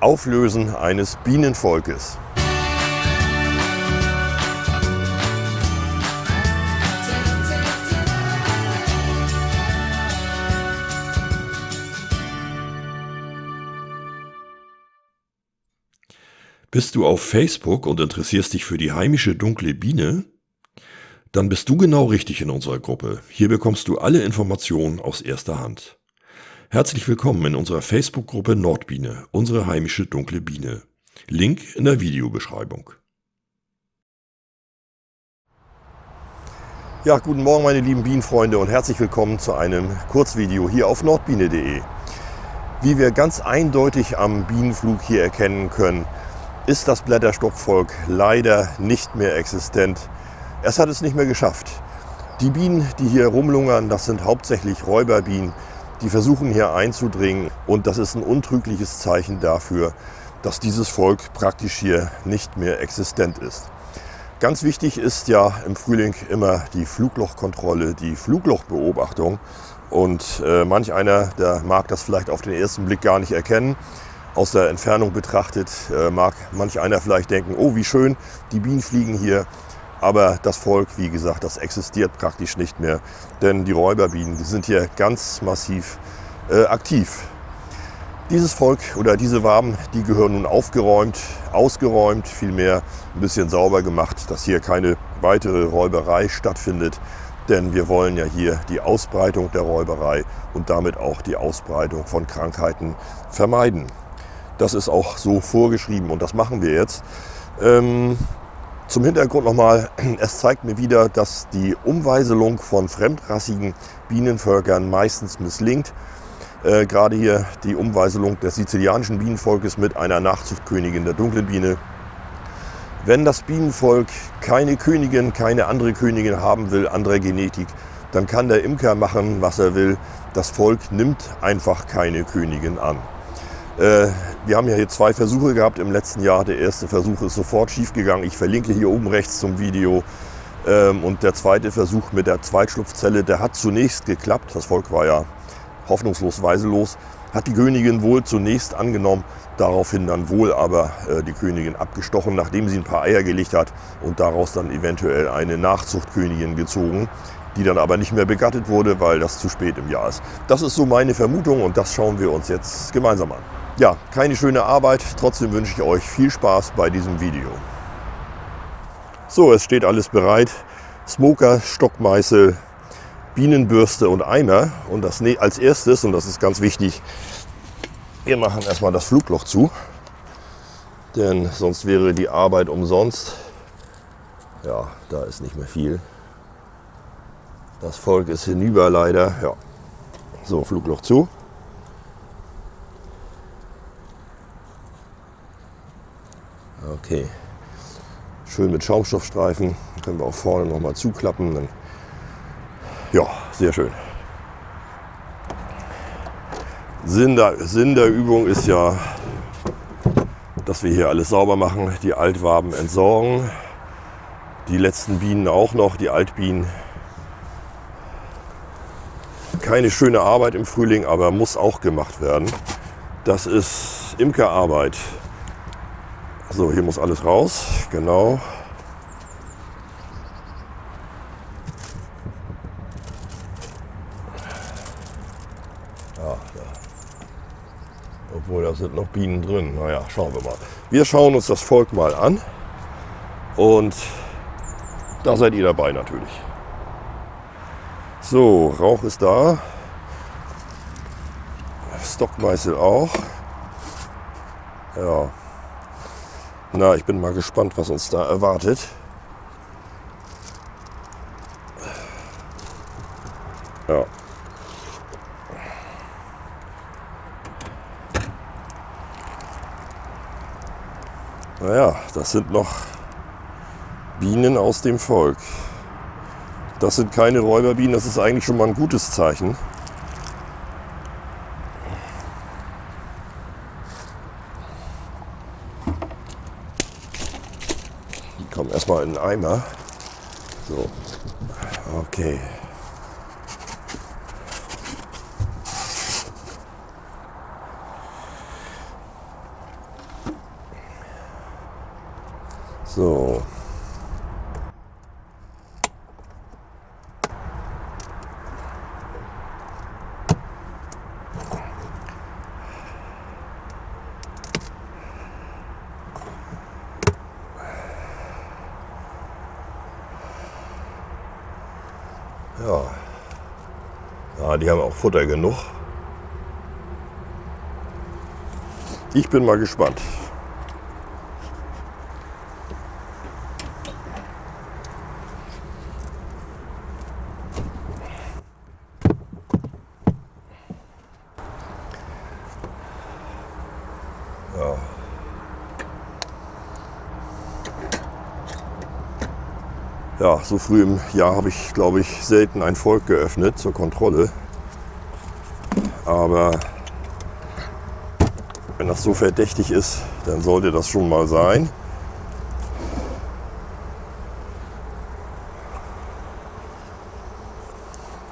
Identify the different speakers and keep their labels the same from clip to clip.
Speaker 1: Auflösen eines Bienenvolkes. Bist du auf Facebook und interessierst dich für die heimische dunkle Biene? Dann bist du genau richtig in unserer Gruppe. Hier bekommst du alle Informationen aus erster Hand. Herzlich willkommen in unserer Facebook-Gruppe Nordbiene, unsere heimische dunkle Biene. Link in der Videobeschreibung. Ja, guten Morgen meine lieben Bienenfreunde und herzlich willkommen zu einem Kurzvideo hier auf nordbiene.de. Wie wir ganz eindeutig am Bienenflug hier erkennen können, ist das Blätterstockvolk leider nicht mehr existent. Es hat es nicht mehr geschafft. Die Bienen, die hier rumlungern, das sind hauptsächlich Räuberbienen, die versuchen hier einzudringen und das ist ein untrügliches Zeichen dafür, dass dieses Volk praktisch hier nicht mehr existent ist. Ganz wichtig ist ja im Frühling immer die Fluglochkontrolle, die Fluglochbeobachtung. Und äh, manch einer, der mag das vielleicht auf den ersten Blick gar nicht erkennen. Aus der Entfernung betrachtet äh, mag manch einer vielleicht denken, oh wie schön, die Bienen fliegen hier. Aber das Volk, wie gesagt, das existiert praktisch nicht mehr, denn die Räuberbienen, die sind hier ganz massiv äh, aktiv. Dieses Volk oder diese Waben, die gehören nun aufgeräumt, ausgeräumt, vielmehr ein bisschen sauber gemacht, dass hier keine weitere Räuberei stattfindet. Denn wir wollen ja hier die Ausbreitung der Räuberei und damit auch die Ausbreitung von Krankheiten vermeiden. Das ist auch so vorgeschrieben und das machen wir jetzt. Ähm, zum Hintergrund nochmal, es zeigt mir wieder, dass die Umweiselung von fremdrassigen Bienenvölkern meistens misslingt. Äh, gerade hier die Umweiselung des sizilianischen Bienenvolkes mit einer Nachzuchtkönigin der dunklen Biene. Wenn das Bienenvolk keine Königin, keine andere Königin haben will, andere Genetik, dann kann der Imker machen, was er will. Das Volk nimmt einfach keine Königin an. Äh, wir haben ja hier zwei Versuche gehabt im letzten Jahr. Der erste Versuch ist sofort schiefgegangen. Ich verlinke hier oben rechts zum Video. Ähm, und der zweite Versuch mit der Zweitschlupfzelle, der hat zunächst geklappt. Das Volk war ja hoffnungslos weiselos. Hat die Königin wohl zunächst angenommen, daraufhin dann wohl aber äh, die Königin abgestochen, nachdem sie ein paar Eier gelegt hat und daraus dann eventuell eine Nachzuchtkönigin gezogen die dann aber nicht mehr begattet wurde, weil das zu spät im Jahr ist. Das ist so meine Vermutung und das schauen wir uns jetzt gemeinsam an. Ja, keine schöne Arbeit. Trotzdem wünsche ich euch viel Spaß bei diesem Video. So, es steht alles bereit. Smoker, Stockmeißel, Bienenbürste und Eimer. Und das ne-, als erstes, und das ist ganz wichtig, wir machen erstmal das Flugloch zu. Denn sonst wäre die Arbeit umsonst. Ja, da ist nicht mehr viel. Das Volk ist hinüber leider. Ja. So, Flugloch zu. Okay. Schön mit Schaumstoffstreifen. Können wir auch vorne noch mal zuklappen. Dann ja, sehr schön. Sinn der, Sinn der Übung ist ja, dass wir hier alles sauber machen, die Altwaben entsorgen, die letzten Bienen auch noch, die Altbienen. Keine schöne Arbeit im Frühling, aber muss auch gemacht werden. Das ist Imkerarbeit. So, hier muss alles raus, genau. Da. Obwohl, da sind noch Bienen drin. Naja, schauen wir mal. Wir schauen uns das Volk mal an. Und da seid ihr dabei natürlich. So, Rauch ist da. Stockmeißel auch. Ja, na, ich bin mal gespannt, was uns da erwartet. Ja. Naja, das sind noch Bienen aus dem Volk. Das sind keine Räuberbienen, das ist eigentlich schon mal ein gutes Zeichen. Erstmal in den Eimer. So, okay. Ja. Ja, die haben auch Futter genug. Ich bin mal gespannt. Ja, so früh im Jahr habe ich, glaube ich, selten ein Volk geöffnet zur Kontrolle. Aber wenn das so verdächtig ist, dann sollte das schon mal sein.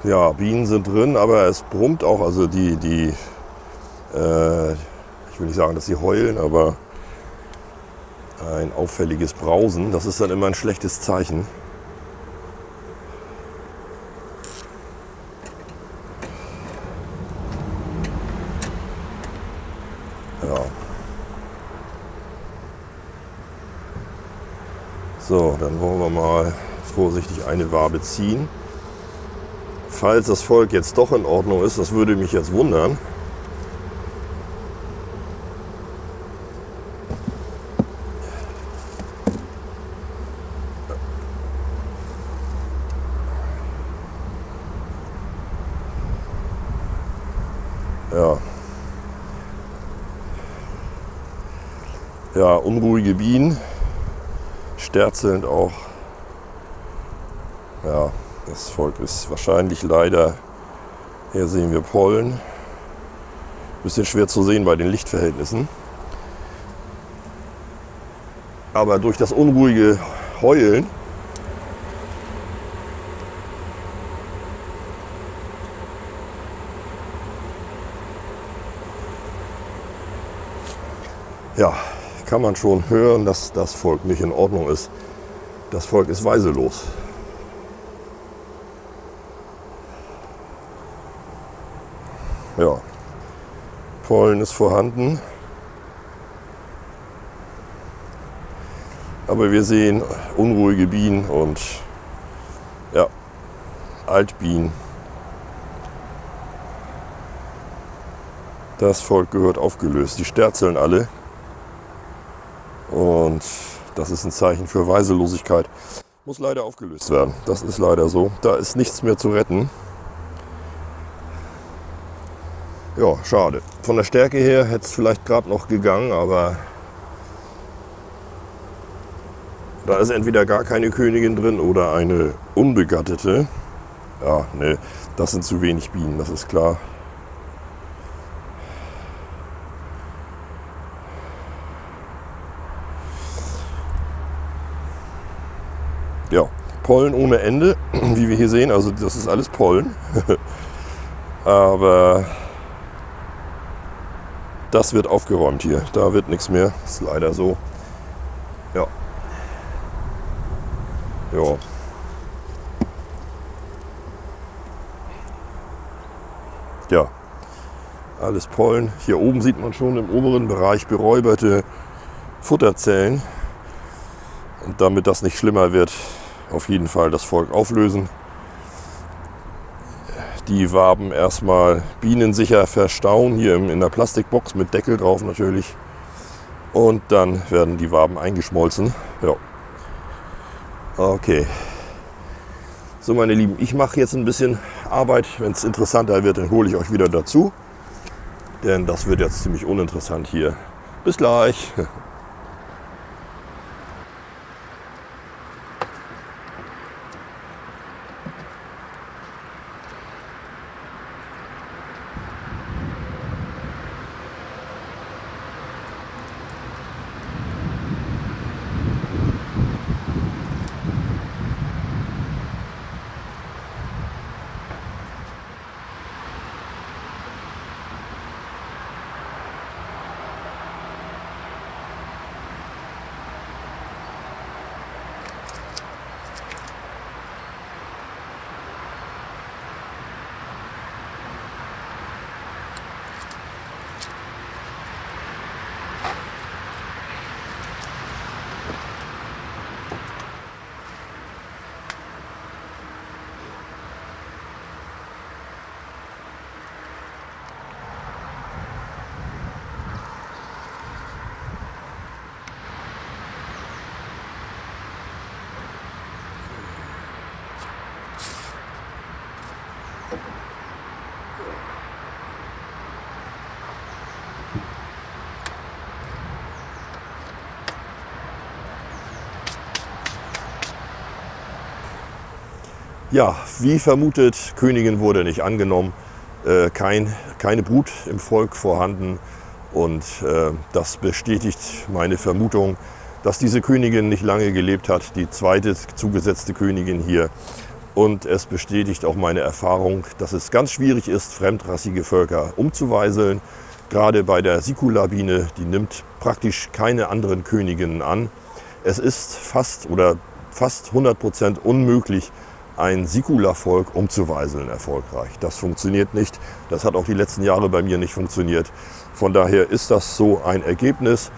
Speaker 1: Ja, Bienen sind drin, aber es brummt auch. Also die, die äh, ich will nicht sagen, dass sie heulen, aber ein auffälliges Brausen, das ist dann immer ein schlechtes Zeichen. So, dann wollen wir mal vorsichtig eine Wabe ziehen. Falls das Volk jetzt doch in Ordnung ist, das würde mich jetzt wundern. Ja. Ja, unruhige Bienen, sterzelnd auch. Ja, das Volk ist wahrscheinlich leider, hier sehen wir Pollen. Bisschen schwer zu sehen bei den Lichtverhältnissen. Aber durch das unruhige Heulen ja, kann man schon hören, dass das Volk nicht in Ordnung ist. Das Volk ist weiselos. Ja, Pollen ist vorhanden. Aber wir sehen unruhige Bienen und ja, Altbienen. Das Volk gehört aufgelöst. Die sterzeln alle. Und das ist ein Zeichen für Weiselosigkeit. Muss leider aufgelöst werden. Das ist leider so. Da ist nichts mehr zu retten. Ja, schade. Von der Stärke her hätte es vielleicht gerade noch gegangen, aber da ist entweder gar keine Königin drin oder eine unbegattete. Ja, ne, das sind zu wenig Bienen, das ist klar. Ja, Pollen ohne Ende, wie wir hier sehen. Also das ist alles Pollen. Aber das wird aufgeräumt hier. Da wird nichts mehr. Ist leider so. Ja. Ja. Ja. Alles Pollen. Hier oben sieht man schon im oberen Bereich beräuberte Futterzellen. Und damit das nicht schlimmer wird, auf jeden Fall das Volk auflösen. Die Waben erstmal bienensicher verstauen, hier in der Plastikbox mit Deckel drauf natürlich. Und dann werden die Waben eingeschmolzen. Ja. Okay. So, meine Lieben, ich mache jetzt ein bisschen Arbeit. Wenn es interessanter wird, dann hole ich euch wieder dazu. Denn das wird jetzt ziemlich uninteressant hier. Bis gleich. Ja, wie vermutet, Königin wurde nicht angenommen, äh, kein, keine Brut im Volk vorhanden und äh, das bestätigt meine Vermutung, dass diese Königin nicht lange gelebt hat, die zweite zugesetzte Königin hier. Und es bestätigt auch meine Erfahrung, dass es ganz schwierig ist, fremdrassige Völker umzuweiseln. Gerade bei der Sikulabine, die nimmt praktisch keine anderen Königinnen an. Es ist fast oder fast 100 Prozent unmöglich, ein Sikula-Volk umzuweiseln erfolgreich. Das funktioniert nicht. Das hat auch die letzten Jahre bei mir nicht funktioniert. Von daher ist das so ein Ergebnis.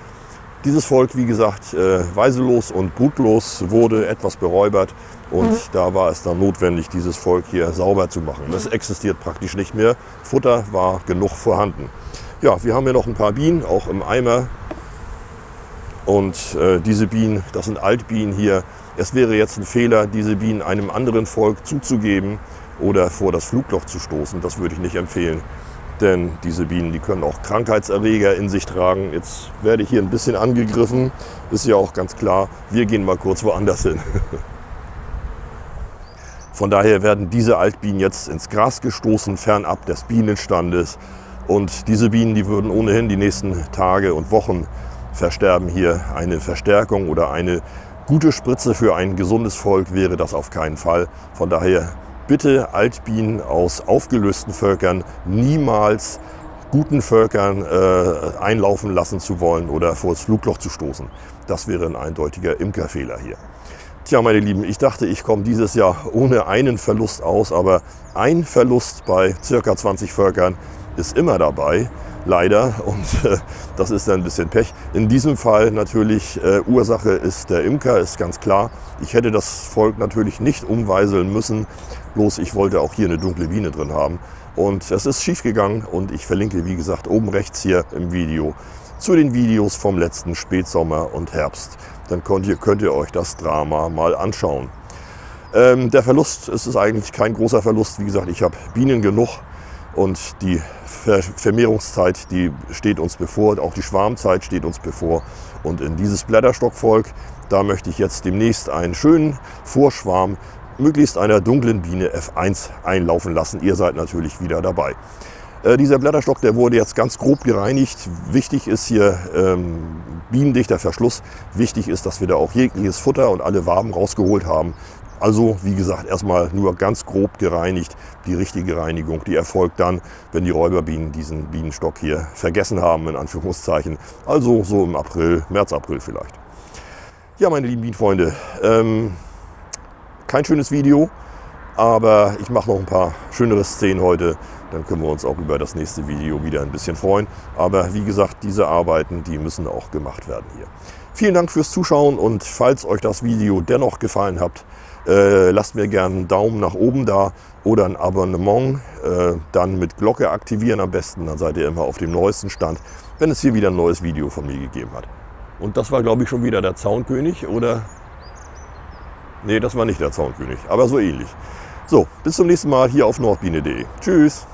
Speaker 1: Dieses Volk, wie gesagt, äh, weiselos und brutlos wurde etwas beräubert und mhm. da war es dann notwendig, dieses Volk hier sauber zu machen. Das existiert praktisch nicht mehr. Futter war genug vorhanden. Ja, wir haben hier noch ein paar Bienen, auch im Eimer. Und äh, diese Bienen, das sind Altbienen hier, es wäre jetzt ein Fehler, diese Bienen einem anderen Volk zuzugeben oder vor das Flugloch zu stoßen. Das würde ich nicht empfehlen. Denn diese Bienen, die können auch Krankheitserreger in sich tragen. Jetzt werde ich hier ein bisschen angegriffen. Ist ja auch ganz klar, wir gehen mal kurz woanders hin. Von daher werden diese Altbienen jetzt ins Gras gestoßen, fernab des Bienenstandes. Und diese Bienen, die würden ohnehin die nächsten Tage und Wochen versterben. Hier eine Verstärkung oder eine gute Spritze für ein gesundes Volk wäre das auf keinen Fall. Von daher bitte Altbienen aus aufgelösten Völkern niemals guten Völkern äh, einlaufen lassen zu wollen oder vor das Flugloch zu stoßen. Das wäre ein eindeutiger Imkerfehler hier. Tja, meine Lieben, ich dachte, ich komme dieses Jahr ohne einen Verlust aus, aber ein Verlust bei circa 20 Völkern ist immer dabei leider. Und äh, das ist dann ein bisschen Pech. In diesem Fall natürlich, äh, Ursache ist der Imker, ist ganz klar. Ich hätte das Volk natürlich nicht umweiseln müssen, bloß ich wollte auch hier eine dunkle Biene drin haben. Und es ist schief gegangen und ich verlinke, wie gesagt, oben rechts hier im Video zu den Videos vom letzten Spätsommer und Herbst. Dann könnt ihr, könnt ihr euch das Drama mal anschauen. Ähm, der Verlust es ist eigentlich kein großer Verlust. Wie gesagt, ich habe Bienen genug und die Vermehrungszeit, die steht uns bevor, auch die Schwarmzeit steht uns bevor. Und in dieses Blätterstockvolk, da möchte ich jetzt demnächst einen schönen Vorschwarm, möglichst einer dunklen Biene F1 einlaufen lassen. Ihr seid natürlich wieder dabei. Äh, dieser Blätterstock, der wurde jetzt ganz grob gereinigt. Wichtig ist hier ähm, bienendichter Verschluss. Wichtig ist, dass wir da auch jegliches Futter und alle Waben rausgeholt haben. Also wie gesagt, erstmal nur ganz grob gereinigt. Die richtige Reinigung, die erfolgt dann, wenn die Räuberbienen diesen Bienenstock hier vergessen haben, in Anführungszeichen. Also so im April, März, April vielleicht. Ja, meine lieben Bienenfreunde, ähm, kein schönes Video, aber ich mache noch ein paar schönere Szenen heute. Dann können wir uns auch über das nächste Video wieder ein bisschen freuen. Aber wie gesagt, diese Arbeiten, die müssen auch gemacht werden hier. Vielen Dank fürs Zuschauen und falls euch das Video dennoch gefallen hat, äh, lasst mir gerne einen Daumen nach oben da oder ein Abonnement. Äh, dann mit Glocke aktivieren am besten, dann seid ihr immer auf dem neuesten Stand, wenn es hier wieder ein neues Video von mir gegeben hat. Und das war, glaube ich, schon wieder der Zaunkönig, oder? Nee, das war nicht der Zaunkönig, aber so ähnlich. So, bis zum nächsten Mal hier auf nordbiene.de. Tschüss!